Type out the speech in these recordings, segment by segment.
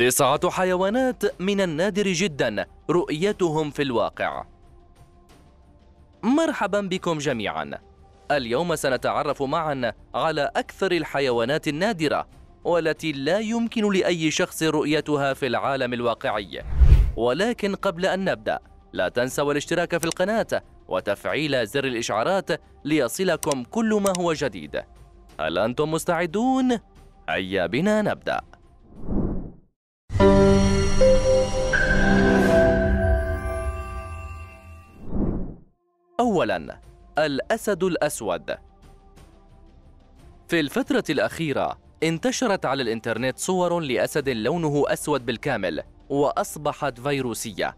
تسعة حيوانات من النادر جدا رؤيتهم في الواقع. مرحبا بكم جميعا. اليوم سنتعرف معا على أكثر الحيوانات النادرة والتي لا يمكن لأي شخص رؤيتها في العالم الواقعي. ولكن قبل أن نبدأ لا تنسوا الاشتراك في القناة وتفعيل زر الإشعارات ليصلكم كل ما هو جديد. هل أنتم مستعدون؟ هيا بنا نبدأ. أولاً الأسد الأسود. في الفترة الأخيرة انتشرت على الإنترنت صور لأسد لونه أسود بالكامل وأصبحت فيروسية.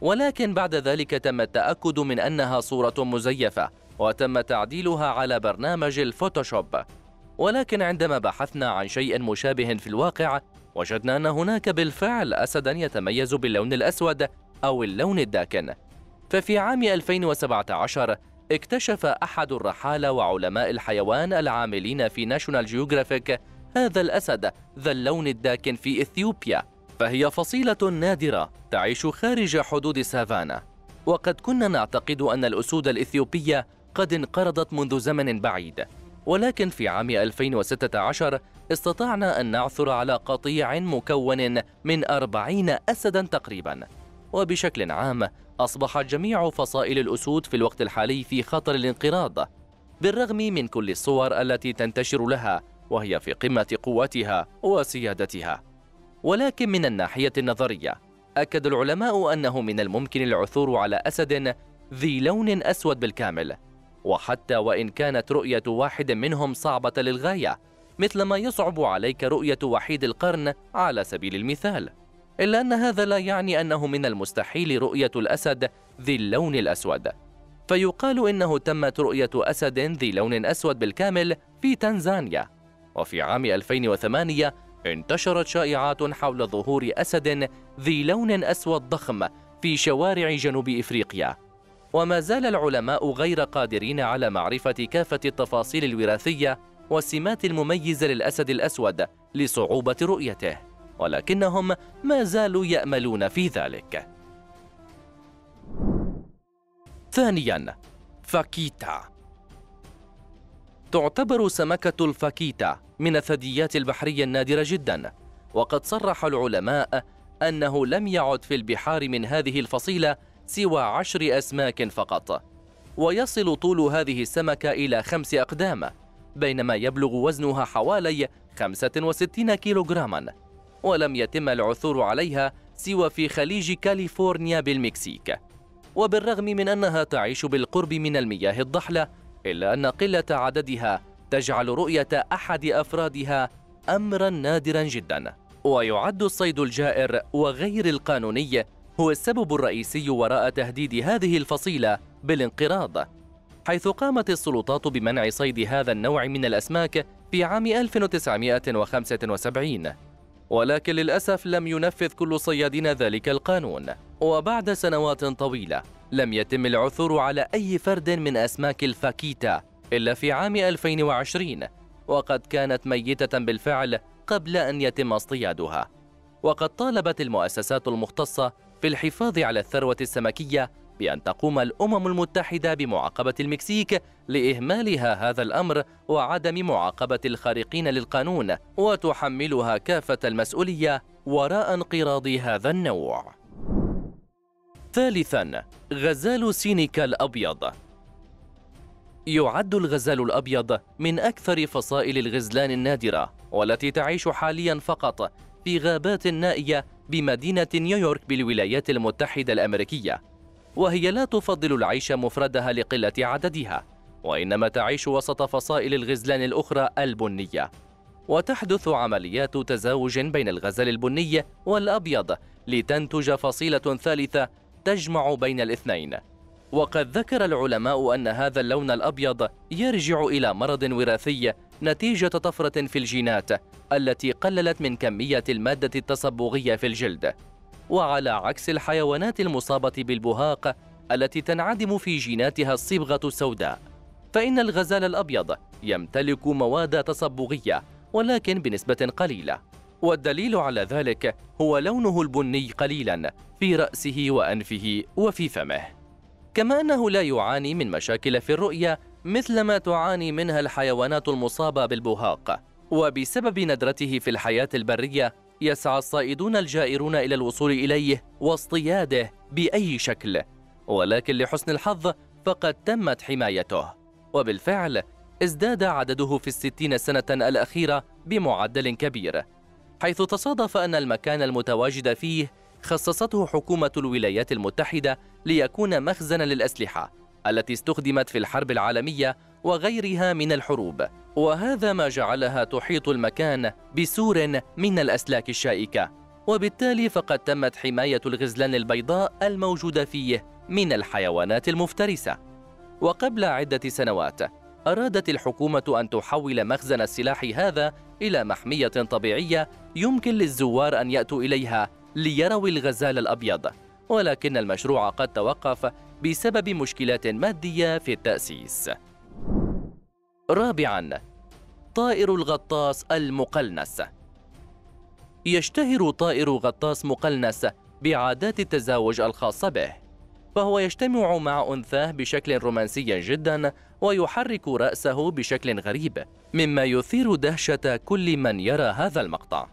ولكن بعد ذلك تم التأكد من أنها صورة مزيفة وتم تعديلها على برنامج الفوتوشوب. ولكن عندما بحثنا عن شيء مشابه في الواقع وجدنا أن هناك بالفعل أسدا يتميز باللون الأسود أو اللون الداكن. ففي عام 2017 اكتشف أحد الرحالة وعلماء الحيوان العاملين في National Geographic هذا الأسد ذا اللون الداكن في إثيوبيا فهي فصيلة نادرة تعيش خارج حدود السافانا وقد كنا نعتقد أن الأسود الإثيوبية قد انقرضت منذ زمن بعيد. ولكن في عام 2016 استطعنا أن نعثر على قطيع مكون من أربعين أسدا تقريبا. وبشكل عام أصبحت جميع فصائل الأسود في الوقت الحالي في خطر الانقراض بالرغم من كل الصور التي تنتشر لها وهي في قمة قوتها وسيادتها. ولكن من الناحية النظرية أكد العلماء أنه من الممكن العثور على أسد ذي لون أسود بالكامل. وحتى وإن كانت رؤية واحد منهم صعبة للغاية مثل ما يصعب عليك رؤية وحيد القرن على سبيل المثال. إلا أن هذا لا يعني أنه من المستحيل رؤية الأسد ذي اللون الأسود. فيقال إنه تمت رؤية أسد ذي لون أسود بالكامل في تنزانيا. وفي عام 2008 انتشرت شائعات حول ظهور أسد ذي لون أسود ضخم في شوارع جنوب إفريقيا. وما زال العلماء غير قادرين على معرفة كافة التفاصيل الوراثية والسمات المميزة للأسد الأسود لصعوبة رؤيته. ولكنهم ما زالوا يأملون في ذلك. ثانياً فاكيتا. تعتبر سمكة الفاكيتا من الثدييات البحرية النادرة جداً وقد صرح العلماء أنه لم يعد في البحار من هذه الفصيلة سوى عشر أسماك فقط ويصل طول هذه السمكة إلى خمس أقدام بينما يبلغ وزنها حوالي 65 كيلوغراما. ولم يتم العثور عليها سوى في خليج كاليفورنيا بالمكسيك. وبالرغم من أنها تعيش بالقرب من المياه الضحلة إلا أن قلة عددها تجعل رؤية أحد أفرادها أمرا نادرا جدا. ويعد الصيد الجائر وغير القانوني هو السبب الرئيسي وراء تهديد هذه الفصيلة بالانقراض. حيث قامت السلطات بمنع صيد هذا النوع من الأسماك في عام 1975 ولكن للأسف لم ينفذ كل صيادين ذلك القانون. وبعد سنوات طويلة لم يتم العثور على أي فرد من أسماك الفاكيتا إلا في عام 2020 وقد كانت ميتة بالفعل قبل أن يتم اصطيادها. وقد طالبت المؤسسات المختصة في الحفاظ على الثروة السمكية بأن تقوم الأمم المتحدة بمعاقبة المكسيك لإهمالها هذا الأمر وعدم معاقبة الخارقين للقانون وتحملها كافة المسؤولية وراء انقراض هذا النوع. ثالثاً غزال سينيكا الأبيض يعد الغزال الأبيض من أكثر فصائل الغزلان النادرة والتي تعيش حالياً فقط في غابات نائية بمدينة نيويورك بالولايات المتحدة الأمريكية وهي لا تفضل العيش مفردها لقلة عددها وإنما تعيش وسط فصائل الغزلان الأخرى البنية. وتحدث عمليات تزاوج بين الغزال البني والأبيض لتنتج فصيلة ثالثة تجمع بين الاثنين. وقد ذكر العلماء أن هذا اللون الأبيض يرجع إلى مرض وراثي نتيجة طفرة في الجينات التي قللت من كمية المادة التصبغية في الجلد. وعلى عكس الحيوانات المصابة بالبهاق التي تنعدم في جيناتها الصبغة السوداء فإن الغزال الأبيض يمتلك مواد تصبغية ولكن بنسبة قليلة. والدليل على ذلك هو لونه البني قليلا في رأسه وأنفه وفي فمه. كما أنه لا يعاني من مشاكل في الرؤية مثل ما تعاني منها الحيوانات المصابة بالبهاق وبسبب ندرته في الحياة البرية يسعى الصائدون الجائرون إلى الوصول إليه واصطياده بأي شكل ولكن لحسن الحظ فقد تمت حمايته. وبالفعل ازداد عدده في الستين سنة الأخيرة بمعدل كبير حيث تصادف أن المكان المتواجد فيه خصصته حكومة الولايات المتحدة ليكون مخزنا للأسلحة. التي استخدمت في الحرب العالمية وغيرها من الحروب. وهذا ما جعلها تحيط المكان بسور من الأسلاك الشائكة. وبالتالي فقد تمت حماية الغزلان البيضاء الموجودة فيه من الحيوانات المفترسة. وقبل عدة سنوات أرادت الحكومة أن تحول مخزن السلاح هذا إلى محمية طبيعية يمكن للزوار أن يأتوا إليها ليروا الغزال الأبيض. ولكن المشروع قد توقف بسبب مشكلات مادية في التأسيس. رابعاً طائر الغطاس المقلنس. يشتهر طائر غطاس مقلنس بعادات التزاوج الخاصة به فهو يجتمع مع أنثاه بشكل رومانسي جدا ويحرك رأسه بشكل غريب مما يثير دهشة كل من يرى هذا المقطع.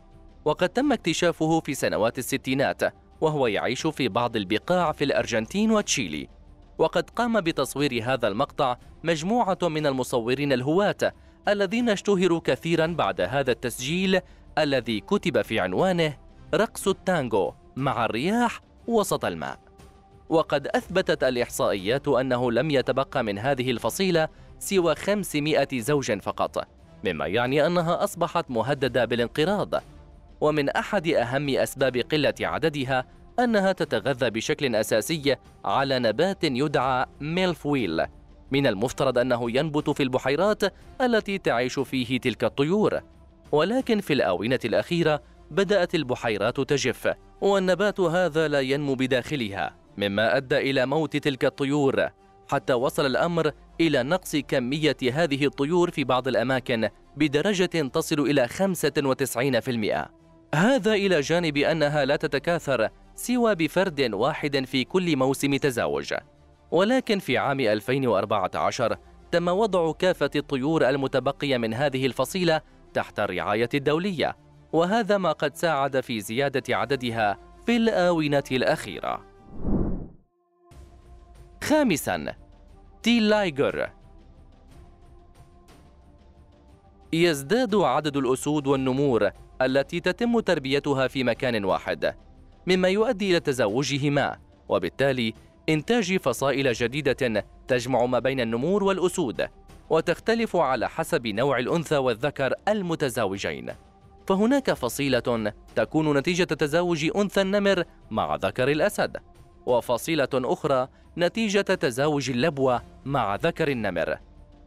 وقد تم اكتشافه في سنوات الستينات وهو يعيش في بعض البقاع في الأرجنتين وتشيلي. وقد قام بتصوير هذا المقطع مجموعة من المصورين الهواة الذين اشتهروا كثيرا بعد هذا التسجيل الذي كتب في عنوانه رقص التانغو مع الرياح وسط الماء. وقد أثبتت الإحصائيات أنه لم يتبقى من هذه الفصيلة سوى 500 زوج فقط مما يعني أنها أصبحت مهددة بالانقراض. ومن أحد أهم أسباب قلة عددها أنها تتغذى بشكل أساسي على نبات يدعى ميلفويل. من المفترض أنه ينبت في البحيرات التي تعيش فيه تلك الطيور. ولكن في الآونة الأخيرة بدأت البحيرات تجف والنبات هذا لا ينمو بداخلها مما أدى إلى موت تلك الطيور. حتى وصل الأمر إلى نقص كمية هذه الطيور في بعض الأماكن بدرجة تصل إلى 95% هذا إلى جانب أنها لا تتكاثر سوى بفرد واحد في كل موسم تزاوج. ولكن في عام 2014 تم وضع كافة الطيور المتبقية من هذه الفصيلة تحت الرعاية الدولية وهذا ما قد ساعد في زيادة عددها في الآونة الأخيرة. خامساً تي لايجر يزداد عدد الأسود والنمور التي تتم تربيتها في مكان واحد. مما يؤدي إلى تزاوجهما وبالتالي إنتاج فصائل جديدة تجمع ما بين النمور والأسود وتختلف على حسب نوع الأنثى والذكر المتزاوجين. فهناك فصيلة تكون نتيجة تزاوج أنثى النمر مع ذكر الأسد وفصيلة أخرى نتيجة تزاوج اللبوة مع ذكر النمر.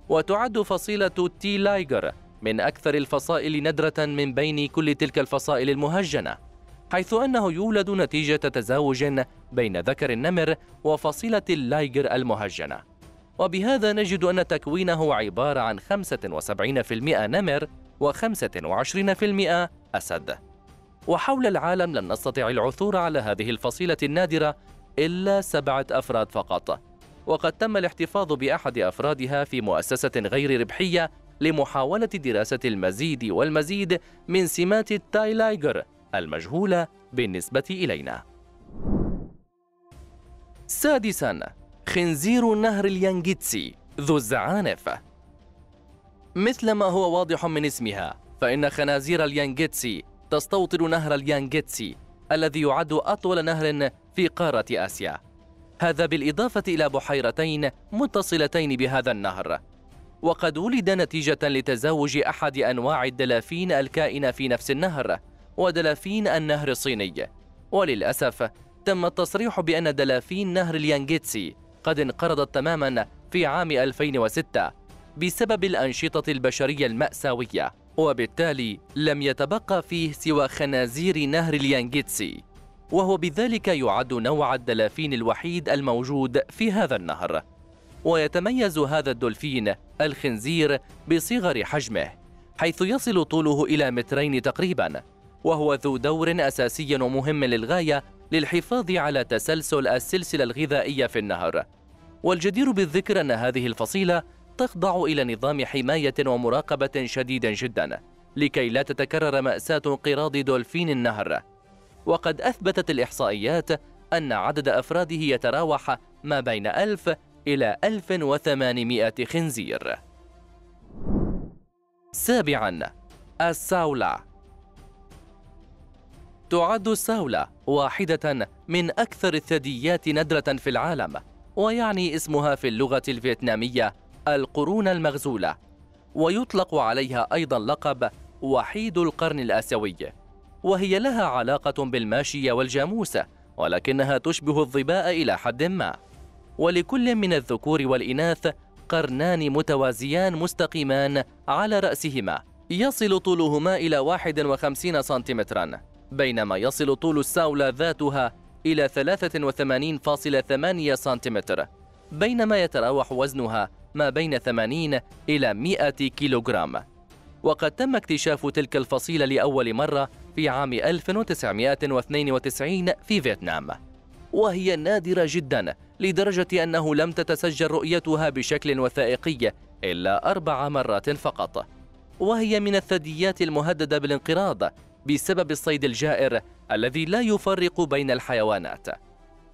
وتعد فصيلة tiliger من أكثر الفصائل ندرة من بين كل تلك الفصائل المهجنة. حيث أنه يولد نتيجة تزاوج بين ذكر النمر وفصيلة اللايجر المهجنة. وبهذا نجد أن تكوينه عبارة عن 75% نمر و25% أسد. وحول العالم لم نستطع العثور على هذه الفصيلة النادرة إلا سبعة أفراد فقط. وقد تم الاحتفاظ بأحد أفرادها في مؤسسة غير ربحية لمحاولة دراسة المزيد والمزيد من سمات ال tiliger المجهولة بالنسبة إلينا. سادساً خنزير نهر اليانجيتسي ذو الزعانف. مثل ما هو واضح من اسمها فإن خنازير اليانجيتسي تستوطن نهر اليانجيتسي الذي يعد أطول نهر في قارة آسيا. هذا بالإضافة إلى بحيرتين متصلتين بهذا النهر. وقد ولد نتيجة لتزاوج أحد أنواع الدلافين الكائنة في نفس النهر. ودلافين النهر الصيني. وللأسف تم التصريح بأن دلافين نهر اليانجيتسي قد انقرضت تماما في عام 2006 بسبب الأنشطة البشرية المأساوية وبالتالي لم يتبقى فيه سوى خنازير نهر اليانجيتسي. وهو بذلك يعد نوع الدلافين الوحيد الموجود في هذا النهر. ويتميز هذا الدولفين الخنزير بصغر حجمه حيث يصل طوله إلى مترين تقريبا. وهو ذو دور أساسي ومهم للغاية للحفاظ على تسلسل السلسلة الغذائية في النهر. والجدير بالذكر أن هذه الفصيلة تخضع إلى نظام حماية ومراقبة شديد جدا لكي لا تتكرر مأساة انقراض دولفين النهر. وقد أثبتت الإحصائيات أن عدد أفراده يتراوح ما بين 1000 إلى 1800 خنزير. سابعاً الساولا تعد الساولا واحدة من أكثر الثدييات ندرة في العالم ويعني اسمها في اللغة الفيتنامية القرون المغزولة ويطلق عليها أيضا لقب وحيد القرن الآسيوي وهي لها علاقة بالماشية والجاموسة ولكنها تشبه الظباء إلى حد ما. ولكل من الذكور والإناث قرنان متوازيان مستقيمان على رأسهما يصل طولهما إلى 51 سنتيمترا. بينما يصل طول الساولة ذاتها إلى 83.8 سنتيمتر بينما يتراوح وزنها ما بين 80 إلى 100 كيلوغرام. وقد تم اكتشاف تلك الفصيلة لأول مرة في عام 1992 في فيتنام. وهي نادرة جدا لدرجة أنه لم تتسجل رؤيتها بشكل وثائقي إلا أربع مرات فقط. وهي من الثدييات المهددة بالانقراض بسبب الصيد الجائر الذي لا يفرق بين الحيوانات.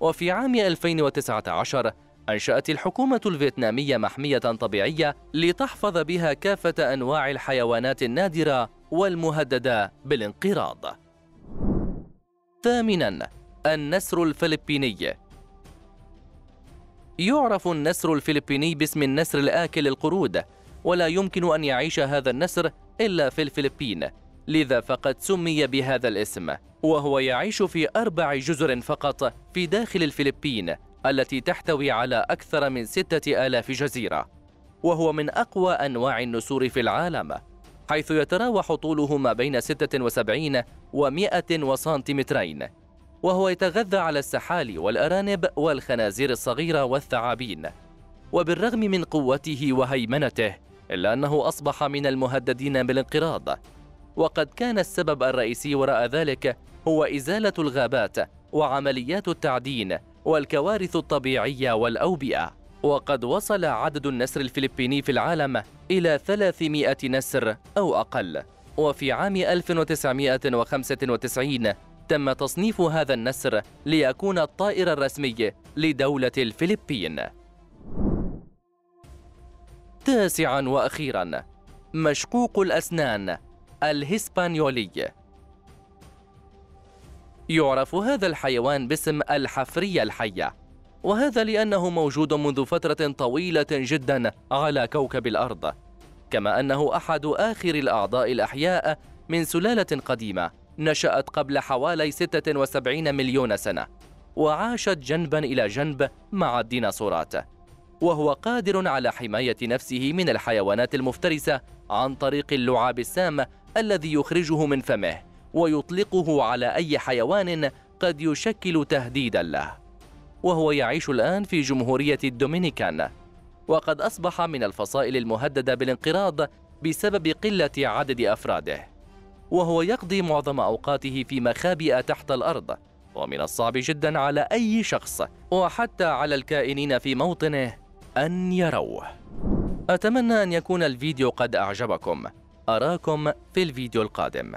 وفي عام 2019 أنشأت الحكومة الفيتنامية محمية طبيعية لتحفظ بها كافة أنواع الحيوانات النادرة والمهددة بالانقراض. ثامناً النسر الفلبيني. يعرف النسر الفلبيني باسم النسر الآكل القرود ولا يمكن أن يعيش هذا النسر إلا في الفلبين. لذا فقد سمي بهذا الاسم وهو يعيش في أربع جزر فقط في داخل الفلبين التي تحتوي على أكثر من ستة آلاف جزيرة وهو من أقوى أنواع النسور في العالم حيث يتراوح طوله ما بين 76 و 100 سنتيمترين وهو يتغذى على السحال والأرانب والخنازير الصغيرة والثعابين وبالرغم من قوته وهيمنته إلا أنه أصبح من المهددين بالانقراض. وقد كان السبب الرئيسي وراء ذلك هو إزالة الغابات وعمليات التعدين والكوارث الطبيعية والأوبئة. وقد وصل عدد النسر الفلبيني في العالم إلى 300 نسر أو أقل. وفي عام 1995 تم تصنيف هذا النسر ليكون الطائر الرسمي لدولة الفلبين. تاسعا وأخيرا مشقوق الأسنان الهسبانيولي يعرف هذا الحيوان باسم الحفرية الحية وهذا لأنه موجود منذ فترة طويلة جدا على كوكب الأرض كما أنه أحد آخر الأعضاء الأحياء من سلالة قديمة نشأت قبل حوالي 76 مليون سنة وعاشت جنبا إلى جنب مع الديناصورات وهو قادر على حماية نفسه من الحيوانات المفترسة عن طريق اللعاب السام الذي يخرجه من فمه ويطلقه على أي حيوان قد يشكل تهديدا له. وهو يعيش الآن في جمهورية الدومينيكان. وقد أصبح من الفصائل المهددة بالانقراض بسبب قلة عدد أفراده. وهو يقضي معظم أوقاته في مخابئ تحت الأرض ومن الصعب جدا على أي شخص وحتى على الكائنين في موطنه أن يروه. أتمنى أن يكون الفيديو قد أعجبكم. أراكم في الفيديو القادم.